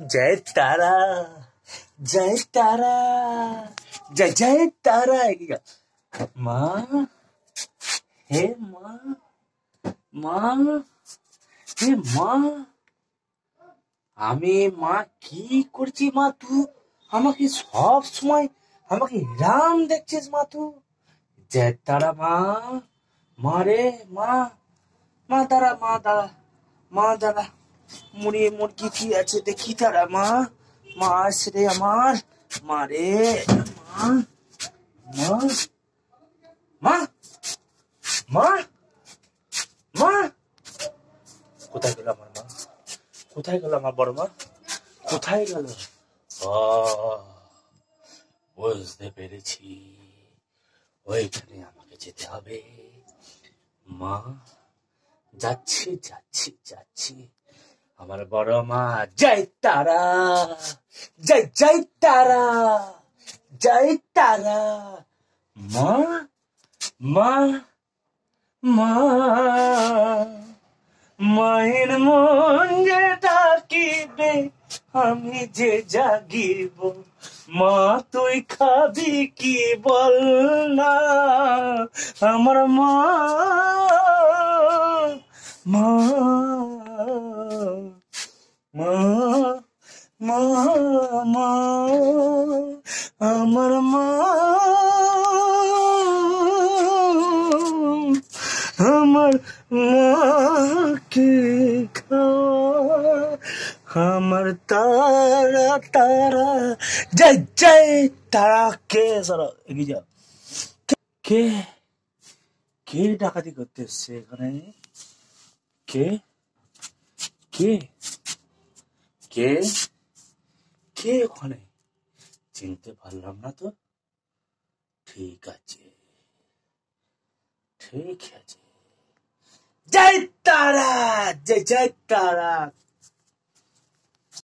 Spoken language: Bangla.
জয় তারা জয় তারা, জয় জয় তারা মা, হে মা মা, হে মা, আমি মা কি করছি মা তুই আমাকে সব সময় আমাকে রাম দেখছিস মা তুই জয় তারা মা মা রে মা মা তারা, মা দাঁড়া মা দাঁড়া মুড়ি মুরগি কি আছে দেখি তারা, মা। মা রে আমার। মা রে। মা। মা। মা। মা। কোথায় গেল আমার মা? কোথায় গেল আমার বড় মা? কোথায় গেল? বুঝতে পেরেছি। ওইখানে আমাকে যেতে হবে। মা, যাচ্ছি যাচ্ছি যাচ্ছি। আমার বড় মা, জয় তারা, জয় জয় তারা জয় তারা। মা মা মা, মায়ের মন যে ডাকিবে, আমি যে জাগিব। মা, তুই খাবি কি বল না? আমার মা মা। মা মা মা আমার মা, আমার মাকে খাওয়া আমার তারা তারা, জয় জয়, তারা, কে, সরো, এগিয়ে যাও। কে কে ডাকাতি করতে এসছে এখানে? কে? কে? কে? কে ওখানে? চিনতে পারলাম না তো। ঠিক আছে। ঠিক আছে। জয় তারা! জয় জয় তারা!